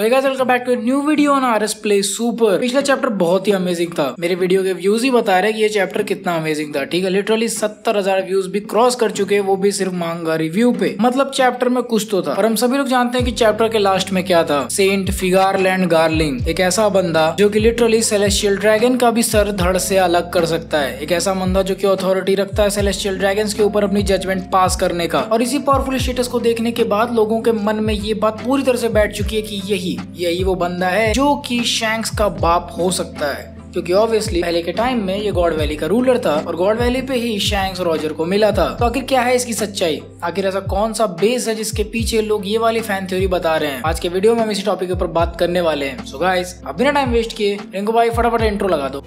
Welcome back to new video on R S play super पिछला chapter बहुत ही amazing था। मेरे वीडियो के व्यूज़ ही बता रहे कि ये चैप्टर कितना अमेजिंग था, ठीक है? लिटरली सत्तर हज़ार व्यूज़ भी क्रॉस कर चुके हैं, वो भी सिर्फ़ मांगा रिव्यू पे। मतलब चैप्टर में कुछ तो था। और हम सभी लोग जानते हैं कि चैप्टर के लास्ट में क्या था। सेंट फिगारलैंड गार्लिंग एक ऐसा बंदा जो की लिटरली सेलेस्टियल ड्रैगन का भी सर धड़ से अलग कर सकता है। एक ऐसा बंदा जो की अथॉरिटी रखता है सेलेस्टियल ड्रैगन के ऊपर अपनी जजमेंट पास करने का। और इसी पावरफुल स्टेटस को देखने के बाद लोगों के मन में ये बात पूरी तरह से बैठ चुकी है की यही यही वो बंदा है जो कि शैंक्स का बाप हो सकता है। क्योंकि ऑब्वियसली पहले के टाइम में ये गॉड वैली का रूलर था और गॉड वैली पे ही शैंक्स रॉजर को मिला था। तो आखिर क्या है इसकी सच्चाई? आखिर ऐसा कौन सा बेस है जिसके पीछे लोग ये वाली फ़ैन थ्योरी बता रहे हैं? आज के वीडियो में हम इसी टॉपिक के ऊपर बात करने वाले हैं। सो गाइस अब बिना टाइम वेस्ट किए रिंकू भाई, फटाफट इंट्रो लगा दो।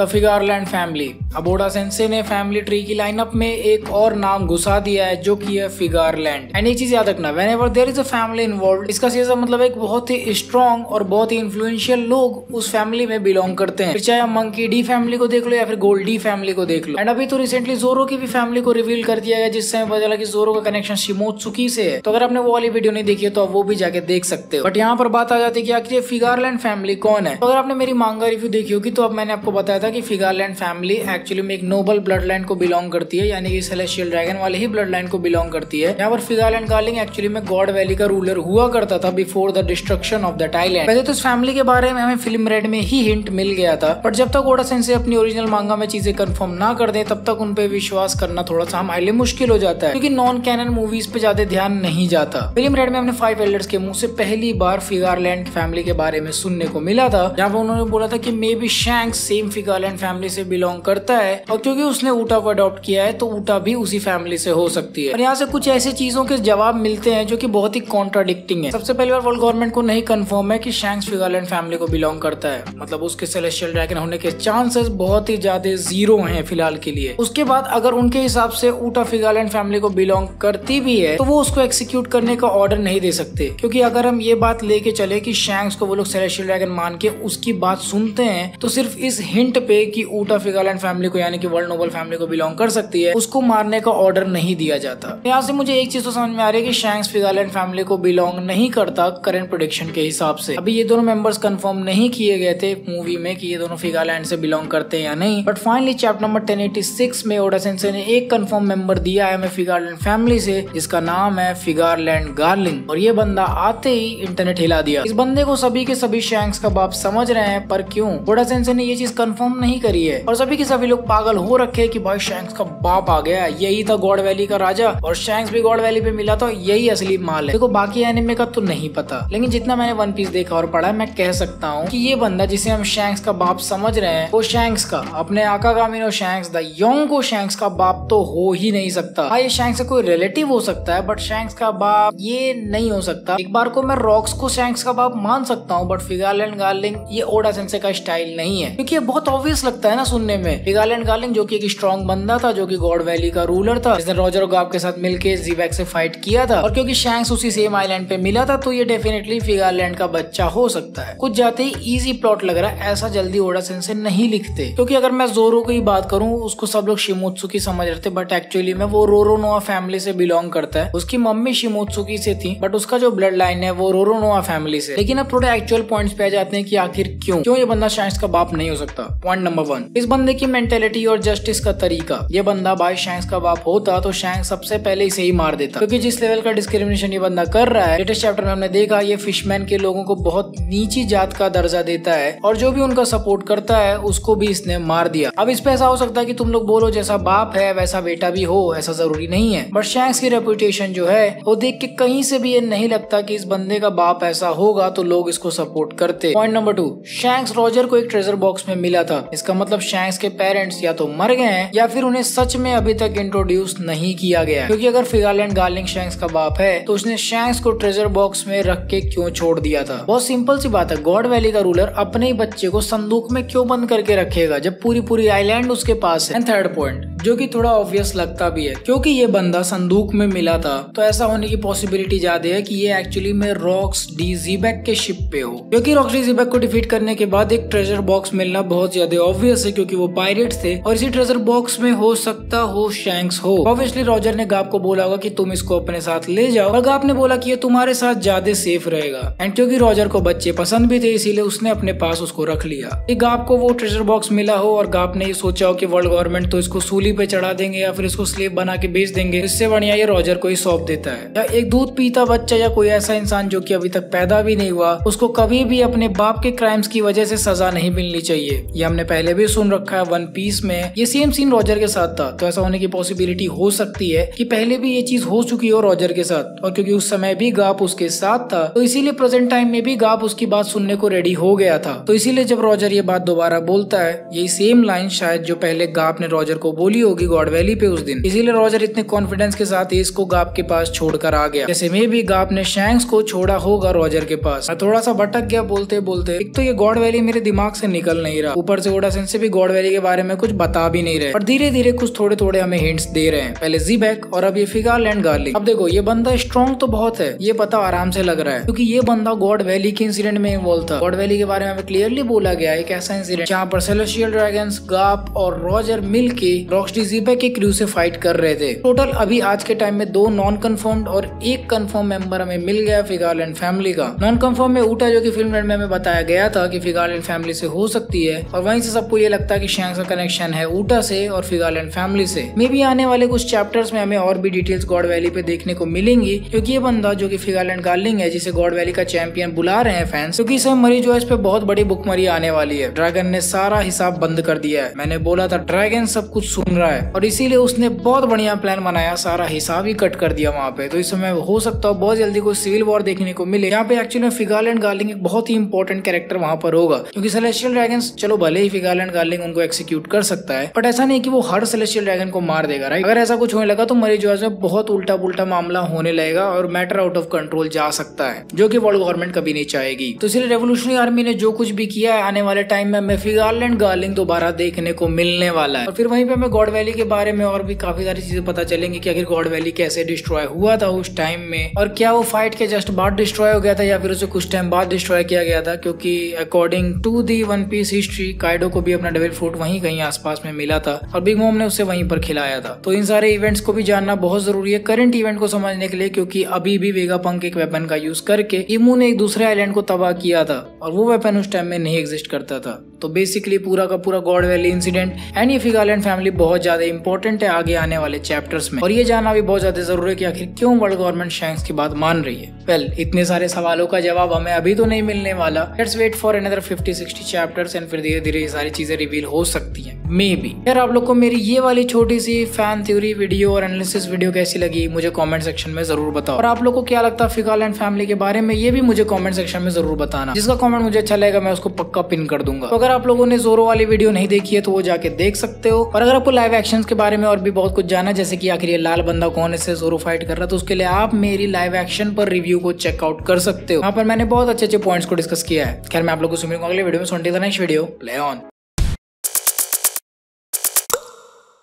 द फिगारलैंड फैमिली अबोडा सेंसे ने फैमिली ट्री की लाइनअप में एक और नाम घुसा दिया है, जो कि है फिगारलैंड एंड एक चीज़ याद रखना whenever there is a family involve इसका सीधा मतलब एक बहुत ही स्ट्रॉन्ग और बहुत ही इन्फ्लुएंशियल लोग उस फैमिली में बिलोंग करते हैं। चाहे मंकी डी फैमिली को देख लो या फिर गोल्ड डी फैमिली को देख लो। एंड अभी तो रिसेंटली जोरो की भी फैमिली को रिवील कर दिया गया, जिससे पता चला कि जोरो का कनेक्शन शिमोत्सुकी से है। तो अगर आपने वो वाली वीडियो नहीं देखी है तो आप वो भी जाके देख सकते हो। बट यहाँ पर बात आ जाती है कि आखिर फिगारलैंड फैमिली कौन है? तो अगर आपने मेरी मांगा रिव्यू देखी होगी तो अब मैंने आपको बताया था कि फिगारलैंड फैमिली एक्चुअली में एक नोबल ब्लड लाइन को बिलोंग करती है, यानी कि सेलेशियल ड्रैगन वाले ही ब्लड लाइन को बिलोंग करती है। यहाँ पर फिगारलैंड गार्लिंग एक्चुअली में गॉड वैली का रूलर हुआ करता था before the destruction of the island वैसे तो इस फैमिली के बारे में हमें फ़िल्म रेड में ही हिंट मिल गया था बट जब तक ओडा सेंसे अपनी ओरिजिनल मांगा में चीज़ें कंफर्म ना कर दे, तब तक उन पे विश्वास करना थोड़ा सा हमारे लिए मुश्किल हो जाता है, क्योंकि नॉन कैनन मूवीज़ पे ज़्यादा ध्यान नहीं जाता। फ़िल्म रेड में हमने फाइव एल्डर्स के मुँह से पहली बार फिगारलैंड फैमिली के बारे में सुनने को मिला था, जहाँ पर उन्होंने बोला था कि maybe Shanks same Figarland family से बिलोंग करता है और क्योंकि उसने ऊटा को अडॉप्ट किया है तो ऊटा भी उसी फैमिली से हो सकती है। और यहाँ से कुछ ऐसी चीज़ों के जवाब मिलते हैं जो कि बहुत ही कॉन्ट्राडिक्टिंग है। सबसे पहली बार वर्ल्ड गवर्नमेंट को नहीं कंफर्म है कि शैंक्स फिगारलैंड फैमिली को बिलोंग करता है। मतलब उसके सेलेस्टियल ड्रैगन होने के चांसेस बहुत ही ज़्यादा ज़ीरो हैं फ़िलहाल के लिए। उसके बाद अगर उनके हिसाब से ऊटा फिगालैंड फैमिली को बिलोंग करती भी है तो वो उसको एक्सिक्यूट करने का ऑर्डर नहीं दे सकते। क्योंकि अगर हम ये बात लेके चले कि शैंक्स को वो लोग सेलेस्टियल ड्रैगन मान के उसकी बात सुनते हैं तो सिर्फ़ इस हिंट पे कि ऊटा फिगालैंड फैमिली को, यानी कि वर्ल्ड नोबल फैमिली को बिलोंग कर सकती है। उसको मारने का ऑर्डर नहीं दिया जाता। यहाँ से मुझे एक चीज़ तो समझ में आ रही है कि शैंक्स फिगारलैंड फैमिली को बिलोंग नहीं करता करंट प्रोडिक्शन के हिसाब से। अभी ये दोनों मेंबर्स कंफर्म नहीं किए गए थे मूवी में कि ये दोनों फिगारलैंड से बिलोंग करते हैं या नहीं। बट फाइनली चैप्टर नंबर 1086 में ओडा सेंसे ने एक कंफर्म मेंबर दिया है हमें फिगारलैंड फैमिली से, जिसका नाम है फिगारलैंड गार्लिंग और ये बंदा आते ही इंटरनेट हिला दिया। इस बंदे को सभी के सभी शैंक्स का बाप समझ रहे हैं, पर क्यों? ओडा सेंसे ने ये चीज़ कंफर्म नहीं करी है। और सभी के सभी लोग पागल हो रखे कि भाई शैंक्स का बाप आ गया यही था गॉड वैली का राजा, और शैंक्स भी गॉड वैली पे मिला था, यही असली माल है। देखो, बाकी एनिमे का तो नहीं पता, लेकिन जितना मैंने वन पीस देखा और पढ़ा मैं कह सकता हूँ कि ये बंदा जिसे हम शैंक्स का बाप समझ रहे हैं, वो शैंक्स का। अपने आका गामिनो शैंक्स, द योंगो शैंक्स का बाप तो हो ही नहीं सकता। हाँ ये शैंक्स का कोई रिलेटिव हो सकता है बट शैंक्स का बाप ये नहीं हो सकता। एक बार को मैं रॉक्स को शैंक्स का बाप मान सकता हूँ बट फिगारलैंड गार्लिंग ये ओडा सेंसे का स्टाइल नहीं है। क्योंकि ये बहुत ऑब्वियस लगता है ना सुनने में। फिगारलैंड गार्लिंग जो कि एक स्ट्रॉन्ग बंदा था, जो कि गॉड वैली का रूलर था। जिसने रॉजर गाब के साथ मिलकर जीवैक से फाइट किया था, और क्योंकि शैंक्स उसी सेम आइलैंड पे मिला था तो ये डेफिनेटली फिगारलैंड का बच्चा हो सकता है। कुछ जाते ही इजी प्लॉट लग रहा है, ऐसा जल्दी ओडा सेंसे नहीं लिखते। क्योंकि अगर मैं जोरो की बात करूँ, उसको सब लोग शिमोत्सुकी समझ रहे थे बट एक्चुअली में वो रोरोनोआ फैमिली से बिलोंग करता है। उसकी मम्मी शिमोत्सुकी से थी बट उसका जो ब्लड लाइन है वो रोरोनोआ फैमिली से। लेकिन अब थोड़े एक्चुअल पॉइंट्स पे आ जाते हैं कि आखिर क्यों? क्यों ये बंदा शैंक्स का बाप नहीं हो सकता? पॉइंट नंबर वन इस बंदे की मेंटेलिटी और जस्टिस का तरीका। ये बंदा बाय शैंक्स का बाप होता तो शैंक सबसे पहले इसे ही मार देता। क्योंकि जिस लेवल का डिस्क्रिमिनेशन ये बंदा कर रहा है लेटेस्ट चैप्टर में हमने देखा ये फिशमैन के लोगों को बहुत नीची जात का दर्जा देता है और जो भी उनका सपोर्ट करता है, उसको भी इसने मार दिया। अब इस पे ऐसा हो सकता है कि तुम लोग बोलो जैसा बाप है, वैसा बेटा भी हो, ऐसा ज़रूरी नहीं है। बट शैंक्स की रेपुटेशन जो है, वो देख के कहीं से भी ये नहीं लगता कि इस बंदे का बाप ऐसा होगा तो लोग इसको सपोर्ट करते। Point number two Shanks Roger को एक ट्रेजर बॉक्स में मिला था। इसका मतलब शैंक्स के पेरेंट्स या तो मर गए हैं, या फिर उन्हें सच में अभी तक इंट्रोड्यूस नहीं किया गया क्योंकि अगर फिगालैंड गार्लिंग शैंक्स का बाप है तो उसने शैंक्स को ट्रेजर बॉक्स में रख के क्यों छोड़ दिया था? बहुत सिंपल सी बात है। गॉड वैली का रूलर अपने ही बच्चे को संदूक में क्यों बंद करके रखेगा, जब पूरी पूरी आईलैंड उसके पास है? थर्ड पॉइंट जो कि थोड़ा ऑब्वियस लगता भी है। क्योंकि ये बंदा संदूक में मिला था तो ऐसा होने की पॉसिबिलिटी ज़्यादा है कि ये एक्चुअली में रॉक्स डी जीबैक के शिप पे हो। क्योंकि रॉक्स डी जीबैक को डिफीट करने के बाद एक ट्रेजर बॉक्स मिलना बहुत ज़्यादा ऑब्वियस है, क्योंकि वो पायरेट थे, और इसी ट्रेजर बॉक्स में हो सकता हो शैंक्स हो। ऑब्वियसली रॉजर ने गाप को बोला होगा कि तुम इसको अपने साथ ले जाओ, और गाप ने बोला की ये तुम्हारे साथ ज़्यादा सेफ़ रहेगा। एंड क्योंकि रॉजर को बच्चे पसंद भी थे, इसीलिए उसने अपने पास उसको रख लिया। गाप को वो ट्रेजर बॉक्स मिला हो, और गाप ने ये सोचा हो कि वर्ल्ड गवर्नमेंट तो इसको सूली पे चढ़ा देंगे या फिर इसको स्लेब बना के बेच देंगे, इससे बढ़िया ये रॉजर को ही सौंप देता है। या एक दूध पीता बच्चा या कोई ऐसा इंसान जो की अभी तक पैदा भी नहीं हुआ, उसको कभी भी अपने बाप के क्राइम्स की वजह से सजा नहीं मिलनी चाहिए। ये हमने पहले भी सुन रखा है वन पीस में। ये सेम सीन रॉजर के साथ था तो ऐसा होने की पॉसिबिलिटी हो सकती है कि पहले भी ये चीज़ हो चुकी हो रॉजर के साथ, और क्योंकि उस समय भी गाप उसके साथ था तो इसीलिए प्रेजेंट टाइम में भी गाप उसकी बात सुनने को रेडी हो गया था। तो इसीलिए जब रॉजर ये बात दोबारा बोलता है, यही सेम लाइन शायद जो पहले गाप ने रॉजर को बोली होगी गॉड वैली पे उस दिन। इसीलिए रॉजर इतने कॉन्फिडेंस के साथ इसको गाप के पास छोड़कर आ गया। जैसे मे भी गाप ने शैंक्स को छोड़ा होगा रॉजर के पास। मैं थोड़ा सा भटक गया बोलते बोलते एक तो ये गॉड वैली मेरे दिमाग से निकल नहीं रहा। ऊपर से ओडा से भी गॉड वैली के बारे में कुछ बता भी नहीं रहे। और धीरे धीरे कुछ थोड़े थोड़े हमें हिंट्स दे रहे हैं। पहले जी बैक और अब ये फिगार लैंड गार्लिक अब देखो, ये बंदा स्ट्रॉन्ग तो बहुत है। ये पता आराम से लग रहा है। क्योंकि ये बंदा गॉड वैली के इंसिडेंट में इन्वॉल्व था। गॉड वैली के बारे में क्लियरली बोला गया एक ऐसा इंसिडेंट जहाँ पर सेलेशियल ड्रैगन गाप और रॉजर मिल के रॉक्सटी जीबे के क्रू से फाइट कर रहे थे। टोटल अभी आज के टाइम में दो नॉन कन्फर्म्ड और एक कन्फर्म मेंबर हमें मिल गया फिगारलैंड फैमिली का। नॉन कन्फर्म में ऊटा जो की फ़िल्म में हमें बताया गया था कि फिगारलैंड फैमिली से हो सकती है, और वहीं से सबको ये लगता है कि शैंक्स का कनेक्शन है ऊटा से और फिगारलैंड फैमिली से। मे भी आने वाले कुछ चैप्टर्स में हमें और भी डिटेल्स गॉड वैली पे देखने को मिलेंगी, क्योंकि ये बंदा जो कि फिगारलैंड गार्लिंग है, जिसे गॉड वैली का चैंपियन बुला रहे हैं फैंस क्योंकि इस मरी जो है इस पे बहुत बड़ी बुकमरी आने वाली है। ड्रैगन ने सारा हिसाब बंद कर दिया है। मैंने बोला था ड्रैगन सब कुछ सुन रहा है। और इसीलिए उसने बहुत बढ़िया प्लान बनाया, सारा हिसाब ही कट कर दिया वहाँ पे। तो इस समय हो सकता है बहुत जल्दी कोई सिविल वॉर देखने को मिले। यहाँ पे एक्चुअली फिगारलैंड गार्लिंग एक बहुत ही इंपॉर्टेंट कैरेक्टर वहाँ पर होगा। क्योंकि सेलेस्टियल ड्रैगन चलो भले ही फिगारलैंड गार्लिंग उनको एक्सिक्यूट कर सकता है बट ऐसा नहीं की वो हर सेलेस्टियल ड्रैगन को मार देगा राइट अगर ऐसा कुछ होने लगा तो मरी जो में बहुत उल्टा पुल्टा मामला होने लगेगा और मैटर आउट ऑफ़ कंट्रोल जा सकता है, जो की वर्ल्ड गवर्नमेंट कभी नहीं चाहेगी। तो इसलिए रेवोल्यूशनरी आर्मी ने जो कुछ भी किया है, आने वाले टाइम में हमें फिगारलैंड गार्लिंग दोबारा देखने को मिलने वाला है। और फिर वहीं पे हमें गॉड वैली के बारे में और भी काफ़ी सारी चीज़ें पता चलेंगी कि आखिर गॉड वैली कैसे डिस्ट्रॉय हुआ था उस टाइम में और क्या वो फाइट के जस्ट बाद डिस्ट्रॉय हो गया था या फिर उसे कुछ टाइम बाद डिस्ट्रॉय किया गया था, क्योंकि according to the One Piece history Kaido को भी अपना डेविल फ्रूट वहीं कहीं आसपास में मिला था और बिग मोम ने उसे वहीं पर खिलाया था। तो इन सारे इवेंट्स को भी जानना बहुत ज़रूरी है करंट इवेंट को समझने के लिए, क्योंकि अभी भी वेगा पंक एक वेपन का यूज़ करके इमू ने एक दूसरे आइलैंड को तबाह किया था और वो वेपन उस टाइम में नहीं एग्जिस्ट करता था। तो बेसिकली पूरा का पूरा गॉड वैली इंसिडेंट एंड ये फिगालैंड फैमिली बहुत ज़्यादा इंपॉर्टेंट है आगे आने वाले चैप्टर्स में। और ये जानना भी बहुत ज़्यादा ज़रूरी है कि आखिर क्यों वर्ल्ड गवर्नमेंट शैंक्स की बात मान रही है? वेल well, इतने सारे सवालों का जवाब हमें अभी तो नहीं मिलने वाला। Let's wait for another 50 60 chapters and फिर धीरे धीरे ये सारी चीज़ें रिवील हो सकती हैं। मे बी यार आप लोग को मेरी ये वाली छोटी सी फ़ैन थ्योरी वीडियो और एनालिसिस वीडियो कैसी लगी? मुझे कमेंट सेक्शन में ज़रूर बताओ। और आप लोग को क्या लगता है फिकाल एंड फैमिली के बारे में? ये भी मुझे कमेंट सेक्शन में ज़रूर बताना। जिसका कमेंट मुझे अच्छा लगेगा मैं उसको पक्का पिन कर दूँगा। तो अगर आप लोगों ने जोरो वाली वीडियो नहीं देखी है तो वो जाके देख सकते हो। और अगर आपको लाइव एक्शन के बारे में और भी बहुत कुछ जाना जैसे की आखिर ये लाल बंदा कौन है जोरो फाइट कर रहा है तो उसके लिए आप मेरी लाइव एक्शन पर रिव्यू को चेकआउट कर सकते हो। वहाँ पर मैंने बहुत अच्छे अच्छे पॉइंट्स को डिस्कस किया है। खैर, मैं आप लोगों को सुनूँगा अगले वीडियो में सुनते नेक्स्ट वीडियो प्ले ऑन